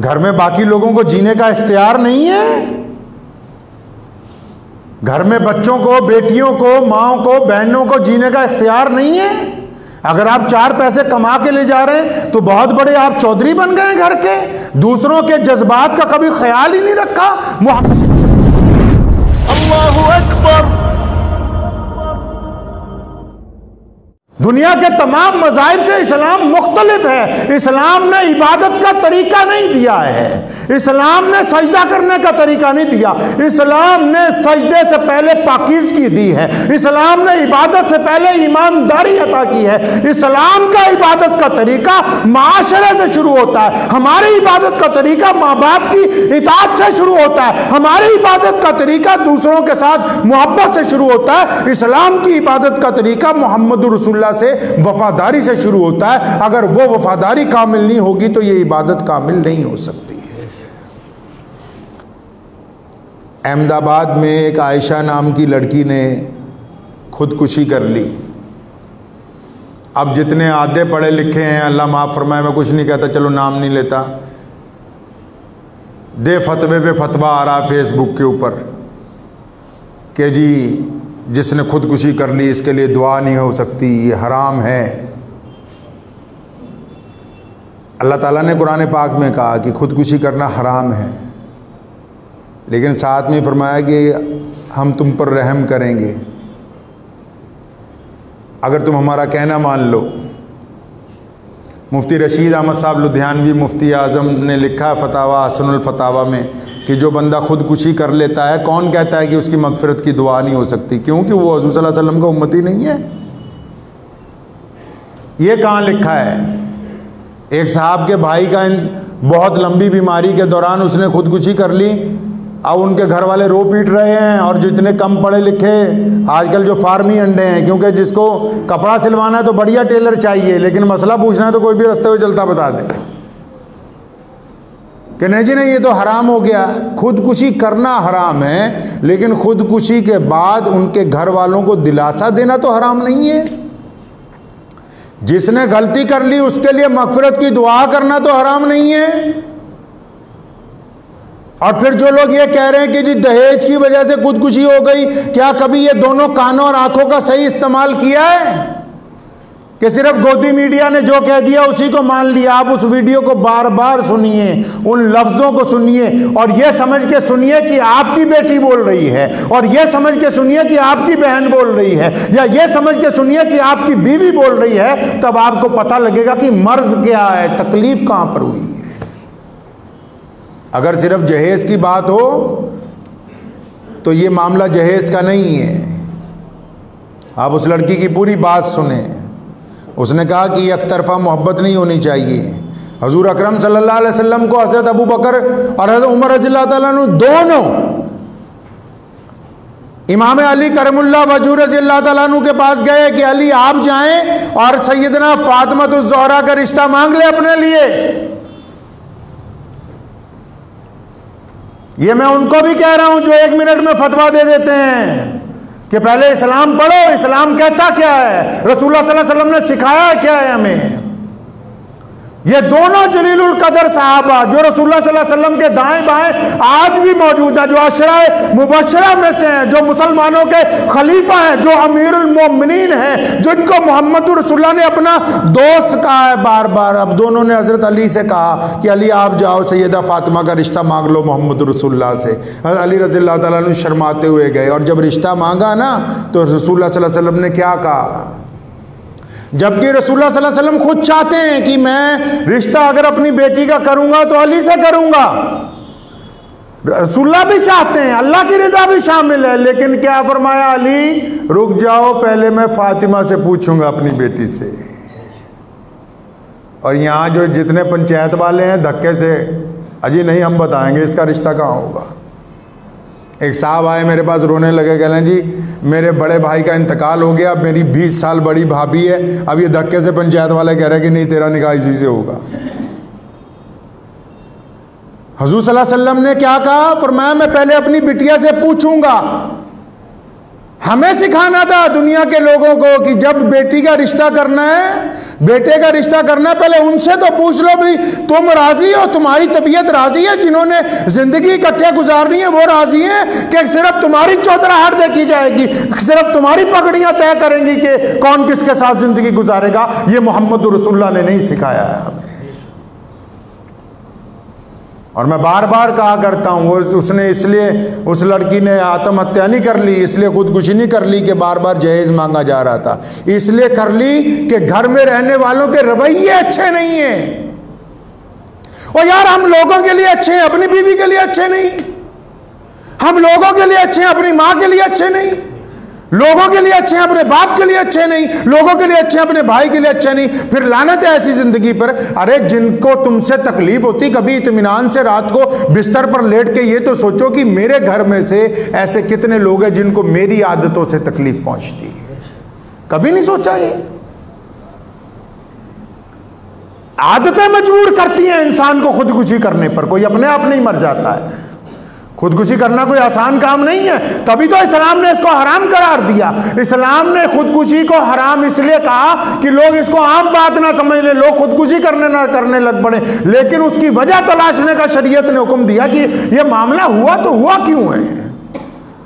घर में बाकी लोगों को जीने का इख्तियार नहीं है? घर में बच्चों को, बेटियों को, माओ को, बहनों को जीने का इख्तियार नहीं है? अगर आप चार पैसे कमा के ले जा रहे हैं तो बहुत बड़े आप चौधरी बन गए घर के। दूसरों के जज्बात का कभी ख्याल ही नहीं रखा। अल्लाह अकबर। दुनिया के तमाम मजाहब से इस्लाम मुख्तलिफ़ है। इस्लाम ने इबादत का तरीका नहीं दिया है। इस्लाम ने सजदा करने का तरीका नहीं दिया। इस्लाम ने सजदे से पहले पाकिजगी दी है। इस्लाम ने इबादत से पहले ईमानदारी अता की है। इस्लाम का इबादत का तरीका माशरे से शुरू होता है। हमारी इबादत का तरीका माँ बाप की इतात से शुरू होता है। हमारी इबादत का तरीका दूसरों के साथ मोहब्बत से शुरू होता है। इस्लाम की इबादत का तरीका मोहम्मद रसुल्ला से वफादारी से शुरू होता है। अगर वो वफादारी कामिल नहीं होगी तो ये इबादत कामिल नहीं हो सकती है। अहमदाबाद में एक आयशा नाम की लड़की ने खुदकुशी कर ली। अब जितने आधे पढ़े लिखे हैं, अल्लाह माफ़ फरमाए, मैं कुछ नहीं कहता, चलो नाम नहीं लेता। दे फतवे पे फतवा आ रहा फेसबुक के ऊपर कि जी जिसने खुदकुशी कर ली, इसके लिए दुआ नहीं हो सकती, ये हराम है। अल्लाह ताला ने कुरान पाक में कहा कि खुदकुशी करना हराम है। लेकिन साथ में फरमाया कि हम तुम पर रहम करेंगे। अगर तुम हमारा कहना मान लो। मुफ्ती रशीद अहमद साहब, लुधियानवी मुफ्ती आज़म ने लिखा फतावा, हसनुल फतावा में कि जो बंदा खुदकुशी कर लेता है, कौन कहता है कि उसकी मगफरत की दुआ नहीं हो सकती? क्योंकि वो हजू वसल्लम का उम्मती नहीं है। ये कहाँ लिखा है? एक साहब के भाई का बहुत लंबी बीमारी के दौरान उसने खुदकुशी कर ली। अब उनके घर वाले रो पीट रहे हैं और जितने कम पढ़े लिखे आजकल जो फार्मी अंडे हैं, क्योंकि जिसको कपड़ा सिलवाना है तो बढ़िया टेलर चाहिए, लेकिन मसला पूछना है तो कोई भी रास्ते हुए चलता बता दे। कि नहीं जी, नहीं, ये तो हराम हो गया। खुदकुशी करना हराम है, लेकिन खुदकुशी के बाद उनके घर वालों को दिलासा देना तो हराम नहीं है। जिसने गलती कर ली, उसके लिए मगफरत की दुआ करना तो हराम नहीं है। और फिर जो लोग ये कह रहे हैं कि जी, दहेज की वजह से खुदकुशी हो गई, क्या कभी ये दोनों कानों और आँखों का सही इस्तेमाल किया है? कि सिर्फ़ गोदी मीडिया ने जो कह दिया, उसी को मान लिया। आप उस वीडियो को बार बार सुनिए, उन लफ्ज़ों को सुनिए और यह समझ के सुनिए कि आपकी बेटी बोल रही है और यह समझ के सुनिए कि आपकी बहन बोल रही है या यह समझ के सुनिए कि आपकी बीवी बोल रही है, तब आपको पता लगेगा कि मर्ज क्या है, तकलीफ़ कहाँ पर हुई है। अगर सिर्फ़ जहेज की बात हो तो ये मामला जहेज का नहीं है। आप उस लड़की की पूरी बात सुने। उसने कहा कि एक तरफा मोहब्बत नहीं होनी चाहिए। हजूर अक्रम वसल्लम को हज़रत अबू बकर और हज़रत उमर रजील्ला दोनों इमाम अली करमुल्ला वजूर रजील्ला तु के पास गए कि अली आप जाएँ और सैदना फातमत जहरा का रिश्ता मांग ले अपने लिए। ये मैं उनको भी कह रहा हूँ जो एक मिनट में फतवा दे देते हैं। कि पहले इस्लाम पढ़ो, इस्लाम कहता क्या है? रसूल सल्लल्लाहु अलैहि वसल्लम ने सिखाया क्या है हमें? ये दोनों जलीलुल कदर साहबा जो वसल्लम के दाएँ बाएँ आज भी मौजूद है, जो अशरा मुबशरा में से हैं, जो मुसलमानों के खलीफा हैं, जो अमीरुल मोमिनीन हैं, जिनको मोहम्मद रसुल्ला ने अपना दोस्त कहा है बार बार अब दोनों ने हज़रत अली से कहा कि, अली, आप जाओ सैदा फातिमा का रिश्ता मांग लो मोहम्मद रसुल्ला से। अली रज़ी तु शर्माते हुए गए, और जब रिश्ता मांगा ना तो अलैहि वसल्लम ने क्या कहा? जबकि रसूलुल्लाह सल्लल्लाहु अलैहि वसल्लम खुद चाहते हैं कि मैं रिश्ता अगर अपनी बेटी का करूँगा तो अली से करूँगा। रसूल्ला भी चाहते हैं, अल्लाह की रजा भी शामिल है, लेकिन क्या फरमाया अली, रुक जाओ, पहले मैं फातिमा से पूछूँगा अपनी बेटी से। और यहाँ जो जितने पंचायत वाले हैं, धक्के से, अजी नहीं, हम बताएँगे इसका रिश्ता कहाँ होगा। एक साहब आए मेरे पास, रोने लगे कह जी, मेरे बड़े भाई का इंतकाल हो गया, मेरी बीस साल बड़ी भाभी है, अब ये धक्के से पंचायत वाले कह रहे कि नहीं, तेरा निकाह इसी से होगा। हजूर सल्लम ने क्या कहा? फरमाया, मैं पहले अपनी बिटिया से पूछूँगा हमें सिखाना था दुनिया के लोगों को कि जब बेटी का रिश्ता करना है, बेटे का रिश्ता करना है, पहले उनसे तो पूछ लो भी, तुम राज़ी हो? तुम्हारी तबीयत राज़ी है? जिन्होंने ज़िंदगी इकट्ठे गुजारनी है, वो राज़ी है कि सिर्फ़ तुम्हारी चौधराहट देखी जाएगी, सिर्फ़ तुम्हारी पगड़ियाँ तय करेंगी कि कौन किसके साथ ज़िंदगी गुजारेगा? ये मोहम्मद रसुल्ला ने नहीं सिखाया है हमें और मैं बार बार कहा करता हूँ, वो उसने इसलिए, उस लड़की ने आत्महत्या नहीं कर ली, इसलिए खुदकुशी नहीं कर ली कि बार बार जहेज मांगा जा रहा था। इसलिए कर ली कि घर में रहने वालों के रवैये अच्छे नहीं हैं। और यार, हम लोगों के लिए अच्छे हैं, अपनी बीवी के लिए अच्छे नहीं। हम लोगों के लिए अच्छे हैं, अपनी माँ के लिए अच्छे नहीं। लोगों के लिए अच्छे हैं, अपने बाप के लिए अच्छे नहीं, लोगों के लिए अच्छे अपने भाई के लिए अच्छे नहीं। फिर लानत है ऐसी ज़िंदगी पर, अरे जिनको तुमसे तकलीफ़ होती, कभी इतमान से रात को बिस्तर पर लेट के ये तो सोचो कि मेरे घर में से ऐसे कितने लोग हैं जिनको मेरी आदतों से तकलीफ़ पहुँचती है। कभी नहीं सोचा ये? आदतें मजबूर करती हैं इंसान को खुदकुशी करने पर, कोई अपने आप नहीं मर जाता है। खुदकुशी करना कोई आसान काम नहीं है। तभी तो इस्लाम ने इसको हराम करार दिया। इस्लाम ने खुदकुशी को हराम इसलिए कहा कि लोग इसको आम बात ना समझ ले, लोग खुदकुशी करने ना करने लग पड़े। लेकिन उसकी वजह तलाशने का शरीयत ने हुक्म दिया कि यह मामला हुआ तो हुआ क्यों है?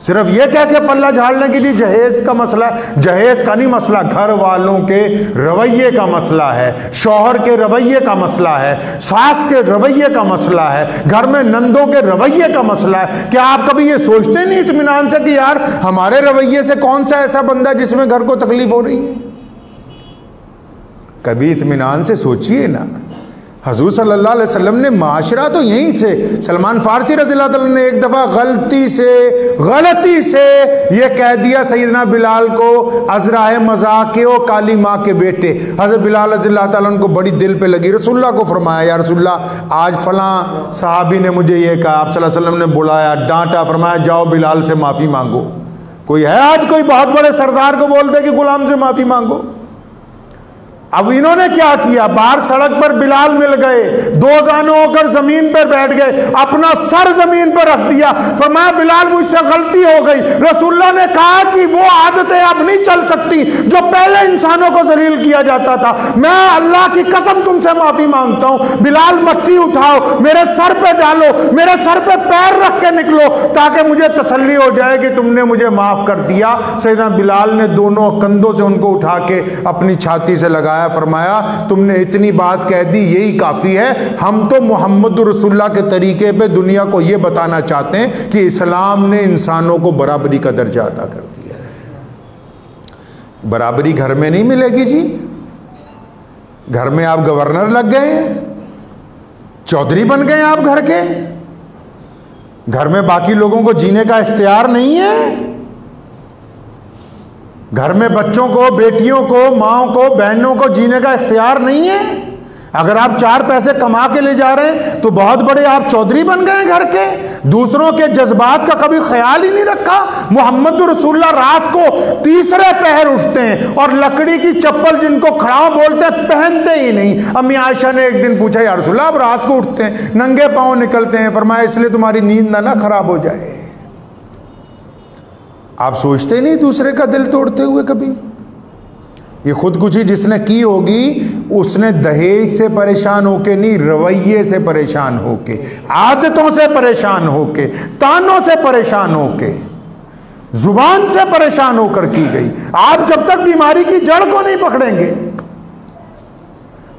सिर्फ़ ये कह के पल्ला झाड़ने के लिए जहेज का मसला जहेज का नहीं मसला घर वालों के रवैये का मसला है, शौहर के रवैये का मसला है, सास के रवैये का मसला है, घर में नंदों के रवैये का मसला है। क्या आप कभी ये सोचते नहीं इतमान से कि यार हमारे रवैये से कौन सा ऐसा बंदा जिसमें घर को तकलीफ़ हो रही है? कभी इतमान से सोचिए ना। हजूर अलैहि वसल्लम ने माशरा तो यहीं से, सलमान फारसी रज़ी ने एक दफ़ा गलती से गलती से ये कह दिया सैदना बिलाल को अजरा मज़ाक ओ काली माँ के बेटे। हज़रत बिलाल रज़ी को बड़ी दिल पे लगी। रसुल्ला को फरमाया, या रसुल्ला आज फलां साहबी ने मुझे ये कहा, आप वसल्लम ने बुलाया, डांटा, फरमाया, जाओ बिलाल से माफ़ी मांगो। कोई है आज कोई बहुत बड़े सरदार को बोलते कि गुलाम से माफ़ी मांगो? अब इन्होंने क्या किया? बाहर सड़क पर बिलाल मिल गए, दो जानों होकर ज़मीन पर बैठ गए, अपना सर ज़मीन पर रख दिया। फरमाया बिलाल मुझसे गलती हो गई। रसुल्ला ने कहा कि वो आदतें अब नहीं चल सकती जो पहले इंसानों को जलील किया जाता था। मैं अल्लाह की कसम तुमसे माफ़ी माँगता हूँ। बिलाल, मट्टी उठाओ, मेरे सर पे डालो, मेरे सर पे पैर रख के निकलो, ताकि मुझे तसली हो जाए कि तुमने मुझे माफ़ कर दिया। सैदा बिलाल ने दोनों कंधों से उनको उठा के अपनी छाती से लगाया। फरमाया फरमाया, तुमने इतनी बात कह दी, यही काफ़ी है। हम तो मोहम्मद रसुल्ला के तरीके पे दुनिया को ये बताना चाहते हैं कि इस्लाम ने इंसानों को बराबरी का दर्जा अदा कर दिया है। बराबरी घर में नहीं मिलेगी जी। घर में आप गवर्नर लग गए चौधरी बन गए आप घर के। घर में बाकी लोगों को जीने का इख्तियार नहीं है। घर में बच्चों को, बेटियों को, माओ को, बहनों को जीने का इख्तियार नहीं है? अगर आप चार पैसे कमा के ले जा रहे हैं तो बहुत बड़े आप चौधरी बन गए घर के। दूसरों के जज्बात का कभी ख्याल ही नहीं रखा। मोहम्मद रसूल्ला रात को तीसरे पहर उठते हैं और लकड़ी की चप्पल जिनको खड़ा बोलते हैं, पहनते ही नहीं। अम्मी आयशा ने एक दिन पूछा यार रसूल्ला आप रात को उठते हैं? नंगे पाँव निकलते हैं? फरमाया, इसलिए तुम्हारी नींद ना ना खराब हो जाए। आप सोचते नहीं दूसरे का दिल तोड़ते हुए कभी? ये खुदकुशी जिसने की होगी, उसने दहेज से परेशान होके नहीं, रवैये से परेशान होके, आदतों से परेशान होके, तानों से परेशान होके, ज़ुबान से परेशान होकर की गई। आप जब तक बीमारी की जड़ को नहीं पकड़ेंगे,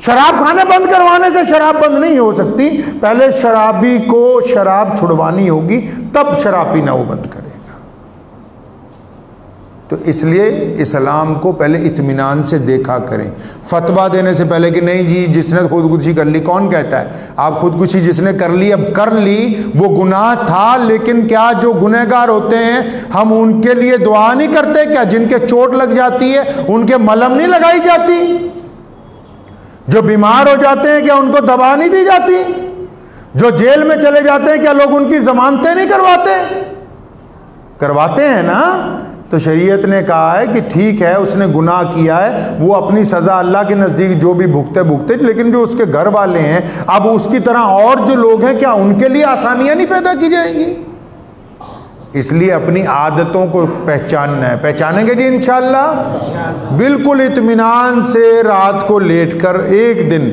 शराब खाने बंद करवाने से शराब बंद नहीं हो सकती। पहले शराबी को शराब छुड़वानी होगी, तब शराब पीना वो बंद करे। तो इसलिए इस्लाम को पहले इत्मीनान से देखा करें। फतवा देने से पहले कि नहीं जी, जिसने खुदकुशी कर ली, कौन कहता है? आप खुदकुशी जिसने कर ली, अब कर ली, वो गुनाह था, लेकिन क्या जो गुनहगार होते हैं, हम उनके लिए दुआ नहीं करते क्या? जिनके चोट लग जाती है, उनके मलम नहीं लगाई जाती? जो बीमार हो जाते हैं क्या उनको दवा नहीं दी जाती? जो जेल में चले जाते हैं क्या लोग उनकी जमानतें नहीं करवाते? करवाते हैं ना? तो शरीयत ने कहा है कि ठीक है, उसने गुनाह किया है, वो अपनी सज़ा अल्लाह के नज़दीक जो भी भुगते भुगते, लेकिन जो उसके घर वाले हैं, अब उसकी तरह और जो लोग हैं, क्या उनके लिए आसानियाँ नहीं पैदा की जाएँगी? इसलिए अपनी आदतों को पहचानना है। पहचानेंगे जी, इंशाल्लाह? बिल्कुल इत्मीनान से रात को लेटकर एक दिन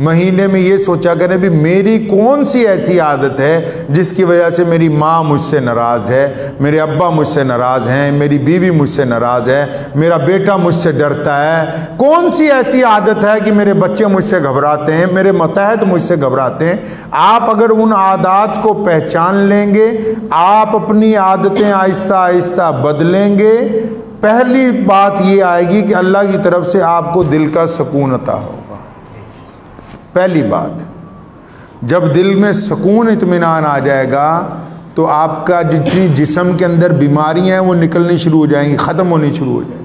महीने में ये सोचा करें भी मेरी कौन सी ऐसी आदत है जिसकी वजह से मेरी माँ मुझसे नाराज़ है, मेरे अब्बा मुझसे नाराज़ हैं, मेरी बीवी मुझसे नाराज़ है, मेरा बेटा मुझसे डरता है? कौन सी ऐसी आदत है कि मेरे बच्चे मुझसे घबराते हैं, मेरे मतहत मुझसे घबराते हैं? आप अगर उन आदात को पहचान लेंगे, आप अपनी आदतें आहिस्ता आहिस्ता बदलेंगे, पहली बात ये आएगी कि अल्लाह की तरफ़ से आपको दिल का सुकून अता हो। पहली बात, जब दिल में सुकून इतमान आ जाएगा तो आपका जितनी जिसम के अंदर बीमारियाँ हैं, वो निकलनी शुरू हो जाएँगी, ख़त्म होनी शुरू हो जाएँगी।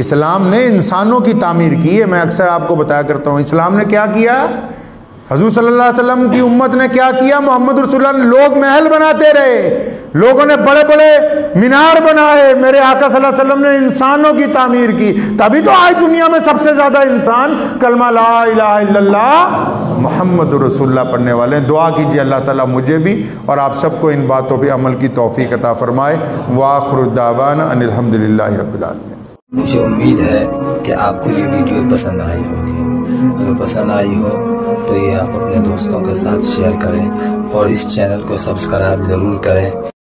इस्लाम ने इंसानों की तामीर की है, मैं अक्सर आपको बताया करता हूँ। इस्लाम ने क्या किया? हजूर सल्लल्लाहु अलैहि वसल्लम की उम्मत ने क्या किया? मोहम्मद रसुल्ला ने लोग महल बनाते रहे। लोगों ने बड़े बड़े मीनार बनाए। मेरे आका सल्लल्लाहु अलैहि वसल्लम ने इंसानों की तामीर की। तभी तो आज दुनिया में सबसे ज़्यादा इंसान कलमा ला इल्लल्लाह मोहम्मद रसुल्ला पढ़ने वाले हैं। दुआ कीजिए अल्लाह ताला मुझे भी और आप सबको इन बातों पे अमल की तोफ़ी अता फ़रमाए। वाखरुद्दावान अनिलहमदिल्ला रबालमीन मुझे उम्मीद है कि आपको ये वीडियो पसंद आई होगी। अगर पसंद आई हो तो ये आप अपने दोस्तों के साथ शेयर करें और इस चैनल को सब्सक्राइब ज़रूर करें।